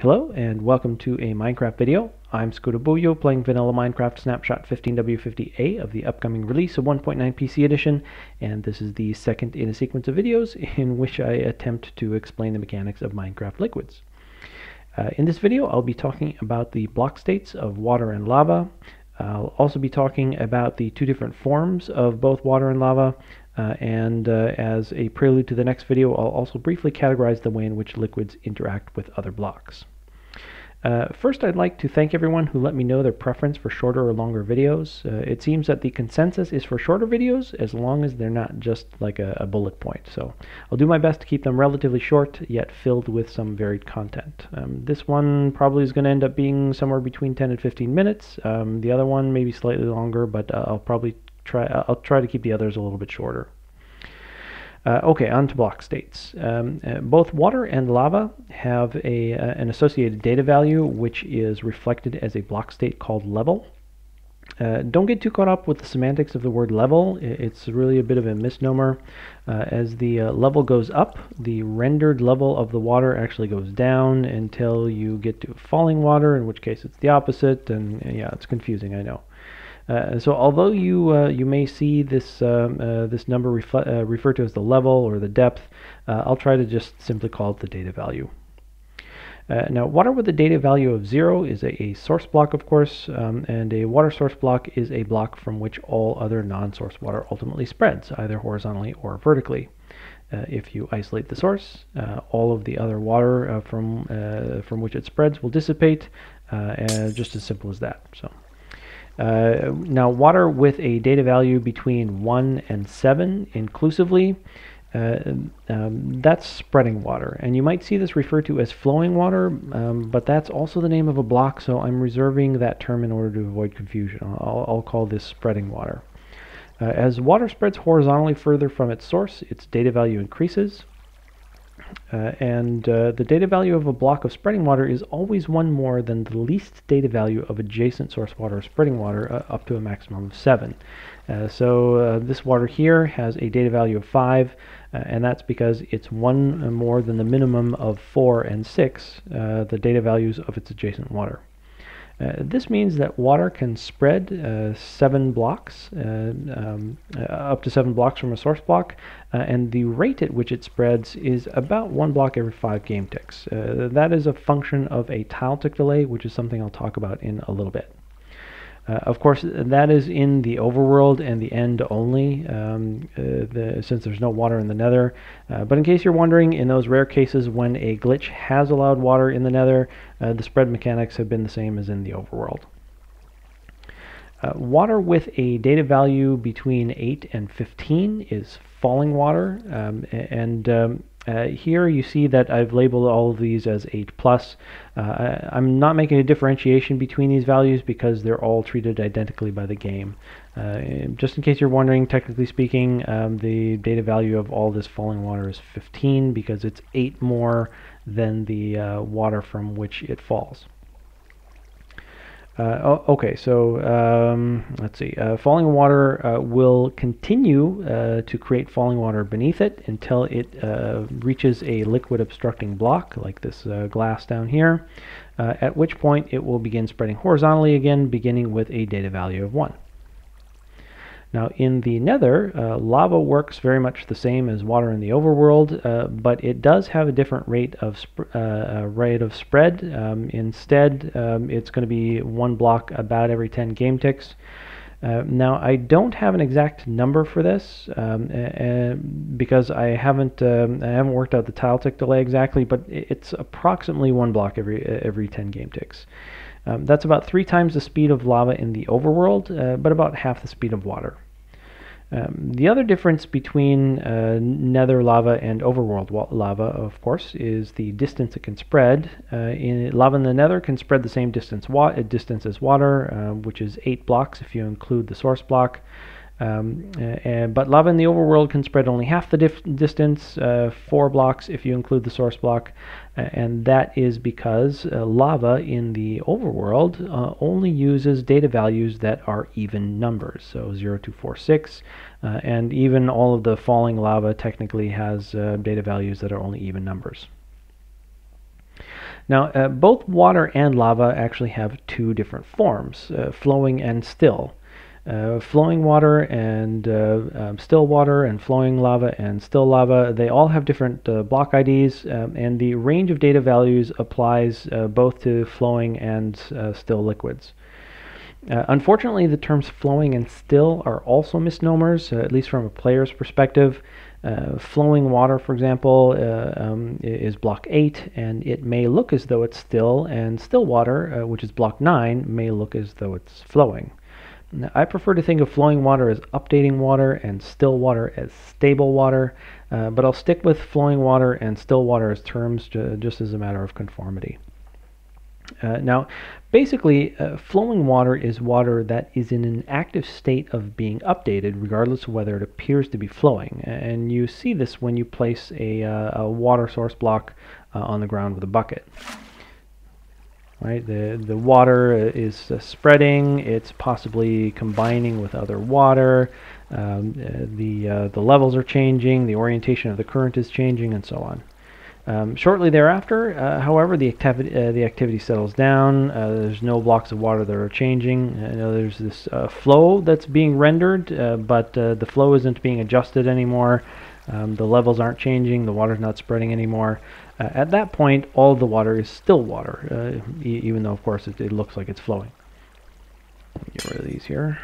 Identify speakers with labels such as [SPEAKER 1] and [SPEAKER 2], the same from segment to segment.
[SPEAKER 1] Hello and welcome to a Minecraft video. I'm Scootabuyo playing Vanilla Minecraft Snapshot 15W50A of the upcoming release of 1.9 PC Edition and this is the second in a sequence of videos in which I attempt to explain the mechanics of Minecraft liquids. Uh, in this video I'll be talking about the block states of water and lava. I'll also be talking about the two different forms of both water and lava uh, and uh, as a prelude to the next video, I'll also briefly categorize the way in which liquids interact with other blocks. Uh, first, I'd like to thank everyone who let me know their preference for shorter or longer videos. Uh, it seems that the consensus is for shorter videos as long as they're not just like a, a, bullet point. So I'll do my best to keep them relatively short, yet filled with some varied content. Um, this one probably is going to end up being somewhere between 10 and 15 minutes. Um, the other one maybe slightly longer, but uh, I'll probably try. I'll try to keep the others a little bit shorter. Uh, okay, on to block states. Um, uh, both water and lava have a, uh, an associated data value which is reflected as a block state called level. Uh, don't get too caught up with the semantics of the word level. It's really a bit of a misnomer. Uh, as the uh, level goes up, the rendered level of the water actually goes down until you get to falling water, in which case it's the opposite, and yeah, it's confusing, I know. Uh, so although you uh, you may see this um, uh, this number uh, referred to as the level or the depth, uh, I'll try to just simply call it the data value. Uh, now, water with a data value of zero is a, a source block, of course, um, and a water source block is a block from which all other non-source water ultimately spreads, either horizontally or vertically. if you isolate the source, all of the other water from from which it spreads will dissipate, just as simple as that. So. Uh, now, water with a data value between 1 and 7 inclusively, uh, um, that's spreading water. And you might see this referred to as flowing water, um, but that's also the name of a block, so I'm reserving that term in order to avoid confusion. I'll, I'll call this spreading water. Uh, as water spreads horizontally further from its source, its data value increases. Uh, and uh, the data value of a block of spreading water is always one more than the least data value of adjacent source water or spreading water uh, up to a maximum of 7. Uh, so uh, this water here has a data value of 5 uh, and that's because it's one more than the minimum of 4 and 6, the data values of its adjacent water. Uh, this means that water can spread uh, seven blocks, uh, um, uh, up to seven blocks from a source block, uh, and the rate at which it spreads is about one block every five game ticks. that is a function of a tile tick delay, which is something I'll talk about in a little bit. Uh, of course, that is in the overworld and the end only, um, uh, the, since there's no water in the nether. Uh, but in case you're wondering, in those rare cases when a glitch has allowed water in the nether, uh, the spread mechanics have been the same as in the overworld. Uh, water with a data value between 8 and 15 is falling water, um, and um, uh, here you see that I've labeled all of these as 8 plus. Uh, I'm not making a differentiation between these values because they're all treated identically by the game. Uh, just in case you're wondering, technically speaking, um, the data value of all this falling water is 15 because it's 8 more than the uh, water from which it falls. Uh, oh, okay, so um, let's see. Uh, falling water uh, will continue to create falling water beneath it until it reaches a liquid obstructing block, like this glass down here, at which point it will begin spreading horizontally again, beginning with a data value of 1. Now in the nether, uh, lava works very much the same as water in the overworld, uh, but it does have a different rate of uh, uh, rate of spread. Um, instead, um, it's going to be one block about every 10 game ticks. Uh, now I don't have an exact number for this um, because I haven't um, I haven't worked out the tile tick delay exactly, but it's approximately one block every every 10 game ticks. Um, that's about three times the speed of lava in the overworld, uh, but about half the speed of water. Um, the other difference between uh, nether lava and overworld lava, of course, is the distance it can spread. Uh, in lava in the nether can spread the same distance, distance as water, uh, which is 8 blocks if you include the source block. Um, and, but lava in the overworld can spread only half the distance, uh, four blocks if you include the source block, uh, and that is because uh, lava in the overworld uh, only uses data values that are even numbers, so 0 to 4, 6, uh, and even all of the falling lava technically has uh, data values that are only even numbers. Now, uh, both water and lava actually have two different forms, uh, flowing and still. Uh, flowing water and uh, um, still water and flowing lava and still lava, they all have different uh, block IDs um, and the range of data values applies uh, both to flowing and uh, still liquids. Uh, unfortunately, the terms flowing and still are also misnomers, at least from a player's perspective. flowing water, for example, um, is block 8, and it may look as though it's still, and still water, which is block 9, may look as though it's flowing. Now, I prefer to think of flowing water as updating water and still water as stable water, uh, but I'll stick with flowing water and still water as terms ju just as a matter of conformity. Uh, now, basically, uh, flowing water is water that is in an active state of being updated, regardless of whether it appears to be flowing. And you see this when you place a, uh, a water source block uh, on the ground with a bucket right? The, the water is uh, spreading, it's possibly combining with other water, um, uh, the, uh, the levels are changing, the orientation of the current is changing, and so on. Um, shortly thereafter, uh, however, the activity, uh, the activity settles down. Uh, there's no blocks of water that are changing. there's this flow that's being rendered, but the flow isn't being adjusted anymore. Um, the levels aren't changing. The water's not spreading anymore. Uh, at that point, all the water is still water, uh, e even though, of course, it, it, looks like it's flowing. Get rid of these here.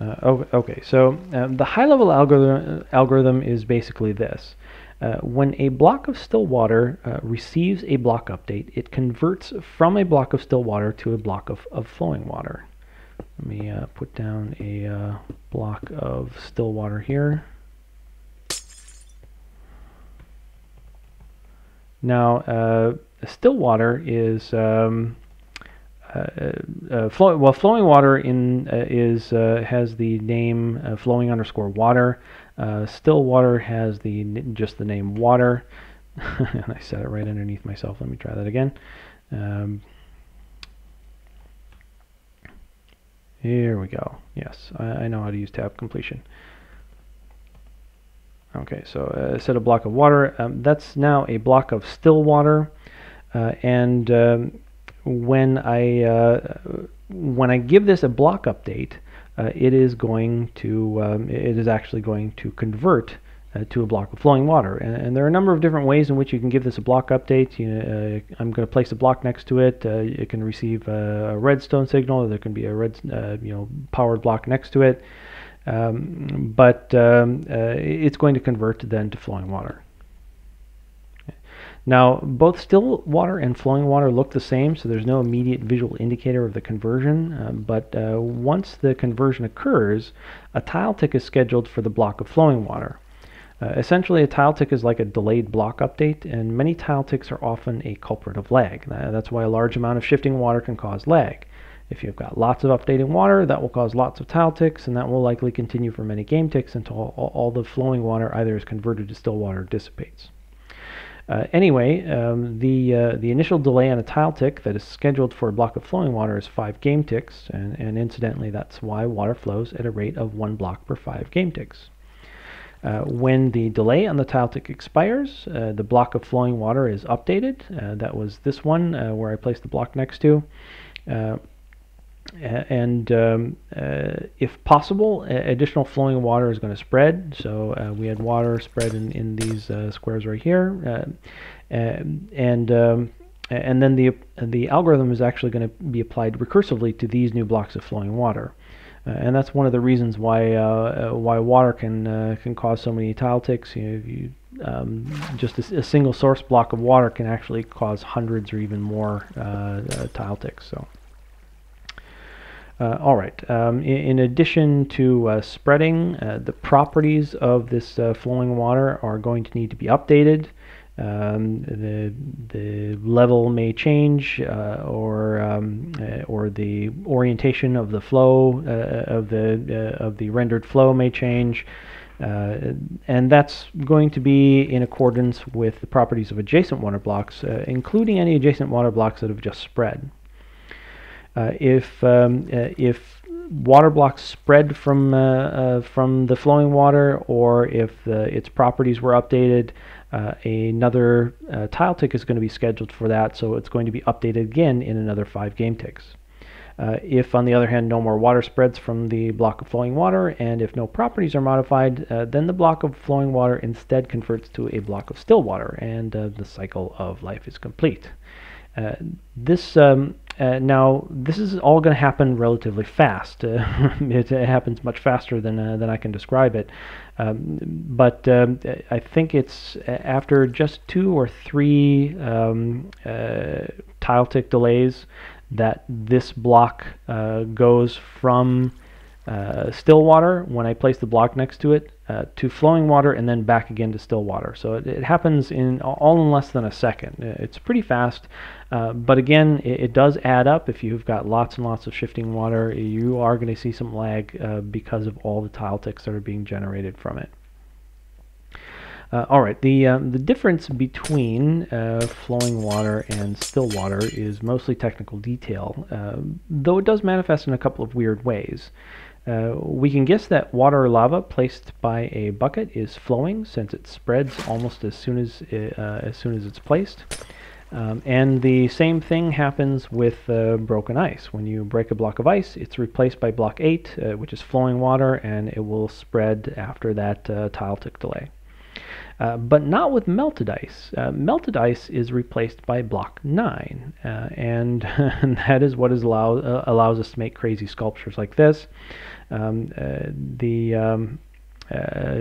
[SPEAKER 1] Uh, okay, so um, the high-level algorithm, algorithm is basically this. Uh, when a block of still water uh, receives a block update, it converts from a block of still water to a block of, of flowing water. Let me uh, put down a block of still water here. Now, uh, still water is um, uh, uh, flow, well, flowing water in is has the name flowing underscore water. still water has the just the name water. and I set it right underneath myself. Let me try that again. Um, here we go. Yes, I, I know how to use tab completion. Okay, so uh, set a block of water. Um, that's now a block of still water, uh, and um, when I uh, when I give this a block update, uh, it is going to um, it is actually going to convert uh, to a block of flowing water. And, and, there are a number of different ways in which you can give this a block update. You uh, I'm going to place a block next to it. it can receive a, redstone signal. There can be a red you know powered block next to it. Um, but um, uh, it's going to convert then to flowing water. Now, both still water and flowing water look the same, so there's no immediate visual indicator of the conversion. Uh, but uh, once the conversion occurs, a tile tick is scheduled for the block of flowing water. Uh, essentially, a tile tick is like a delayed block update, and many tile ticks are often a culprit of lag. that's why a large amount of shifting water can cause lag. If you've got lots of updating water, that will cause lots of tile ticks, and that will likely continue for many game ticks until all, all the flowing water either is converted to still water or dissipates. Uh, anyway, um, the uh, the initial delay on a tile tick that is scheduled for a block of flowing water is five game ticks, and, and incidentally, that's why water flows at a rate of one block per five game ticks. Uh, when the delay on the tile tick expires, uh, the block of flowing water is updated. Uh, that was this one uh, where I placed the block next to and um, uh, if possible, additional flowing water is going to spread. So uh, we had water spread in, in these uh, squares right here, uh, and um, and then the the algorithm is actually going to be applied recursively to these new blocks of flowing water. Uh, and that's one of the reasons why uh, why water can can cause so many tile ticks. You, know, you um, just a, a, single source block of water can actually cause hundreds or even more tile ticks. So. Uh, all right, um, in, in, addition to uh, spreading, uh, the properties of this uh, flowing water are going to need to be updated. Um, the, the level may change uh, or, um, uh, or the orientation of the flow of, the, of the rendered flow may change. and that's going to be in accordance with the properties of adjacent water blocks, including any adjacent water blocks that have just spread. Uh, if um, uh, if water blocks spread from uh, from the flowing water, or if its properties were updated, another tile tick is going to be scheduled for that, so it's going to be updated again in another five game ticks. Uh, if, on the other hand, no more water spreads from the block of flowing water, and if no properties are modified, uh, then the block of flowing water instead converts to a block of still water, and uh, the cycle of life is complete. This um, uh, now this is all going to happen relatively fast. Uh, it, it, happens much faster than than I can describe it. Um, but um, I think it's after just two or three um, tile tick delays that this block uh, goes from uh, still water when I place the block next to it uh, to flowing water and then back again to still water. So it, it happens in all in less than a second. It's pretty fast, uh, but again, it, it, does add up. If you've got lots and lots of shifting water, you are going to see some lag uh, because of all the tile ticks that are being generated from it. Uh, all right, the, um, the difference between uh, flowing water and still water is mostly technical detail, uh, though it does manifest in a couple of weird ways. Uh, we can guess that water or lava placed by a bucket is flowing since it spreads almost as soon as, it, uh, as, soon as it's placed. Um, and the same thing happens with uh, broken ice. When you break a block of ice, it's replaced by block 8, which is flowing water, and it will spread after that tile tick delay. Uh, but not with melted ice. Uh, melted ice is replaced by block 9, uh, and that is what is allow, uh, allows us to make crazy sculptures like this. Um, uh, the um,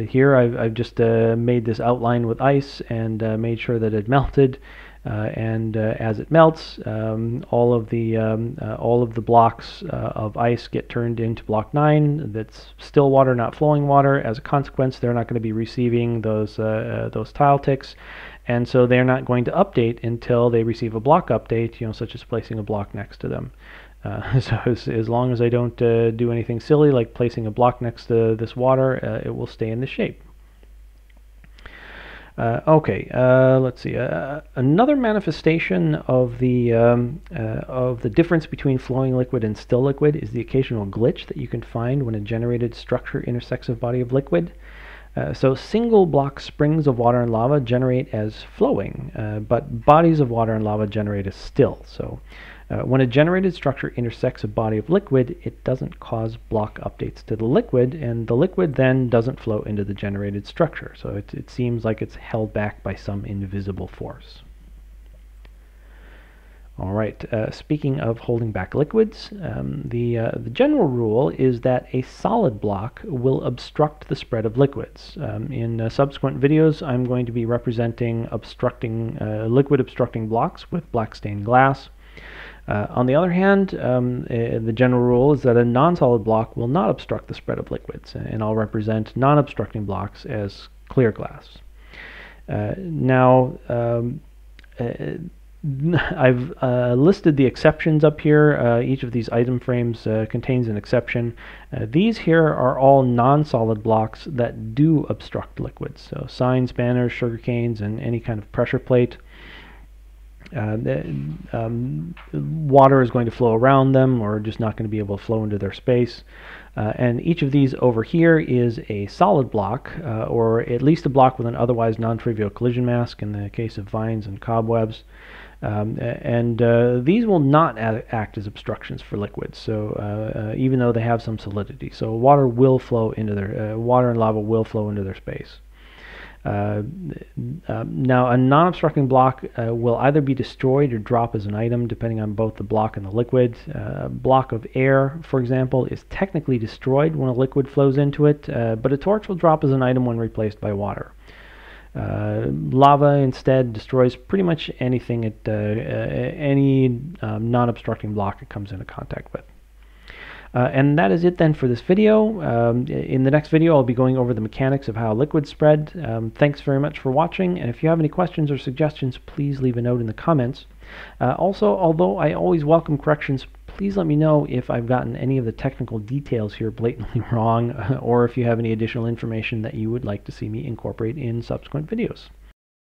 [SPEAKER 1] here I've, I've just made this outline with ice and made sure that it melted. Uh, and uh, as it melts, um, all of the um, uh, all of the blocks of ice get turned into block nine. That's still water, not flowing water. As a consequence, they're not going to be receiving those those tile ticks, and so they're not going to update until they receive a block update, you know, such as placing a block next to them. Uh, so as, as, long as I don't uh, do anything silly like placing a block next to this water, uh, it will stay in the shape. Uh, okay, uh, let's see. Uh, another manifestation of the um, uh, of the difference between flowing liquid and still liquid is the occasional glitch that you can find when a generated structure intersects a body of liquid. Uh, so single block springs of water and lava generate as flowing, uh, but bodies of water and lava generate as still. So uh, when a generated structure intersects a body of liquid, it doesn't cause block updates to the liquid, and the liquid then doesn't flow into the generated structure. So it, it seems like it's held back by some invisible force. All right, uh, speaking of holding back liquids, um, the, uh, the general rule is that a solid block will obstruct the spread of liquids. Um, in uh, subsequent videos, I'm going to be representing obstructing uh, liquid obstructing blocks with black stained glass. Uh, on the other hand, um, uh, the general rule is that a non-solid block will not obstruct the spread of liquids, and I'll represent non-obstructing blocks as clear glass. Uh, now, um, uh, I've uh, listed the exceptions up here. Uh, each of these item frames contains an exception. these here are all non-solid blocks that do obstruct liquids, so signs, banners, sugar canes, and any kind of pressure plate. Uh, um, water is going to flow around them or just not going to be able to flow into their space. Uh, and each of these over here is a solid block, uh, or at least a block with an otherwise non-trivial collision mask in the case of vines and cobwebs. Um, and uh, these will not act as obstructions for liquids, so uh, uh, even though they have some solidity. So water will flow into their, water and lava will flow into their space. Uh, uh, now, a non-obstructing block uh, will either be destroyed or drop as an item, depending on both the block and the liquid. a block of air, for example, is technically destroyed when a liquid flows into it, but a torch will drop as an item when replaced by water. Uh, lava instead destroys pretty much anything it, uh, any um, non-obstructing block it comes into contact with. Uh, and that is it then for this video. Um, in the next video, I'll be going over the mechanics of how liquids spread. Um, thanks very much for watching, and if you have any questions or suggestions, please leave a note in the comments. Uh, also, although I always welcome corrections, please let me know if I've gotten any of the technical details here blatantly wrong, or if you have any additional information that you would like to see me incorporate in subsequent videos.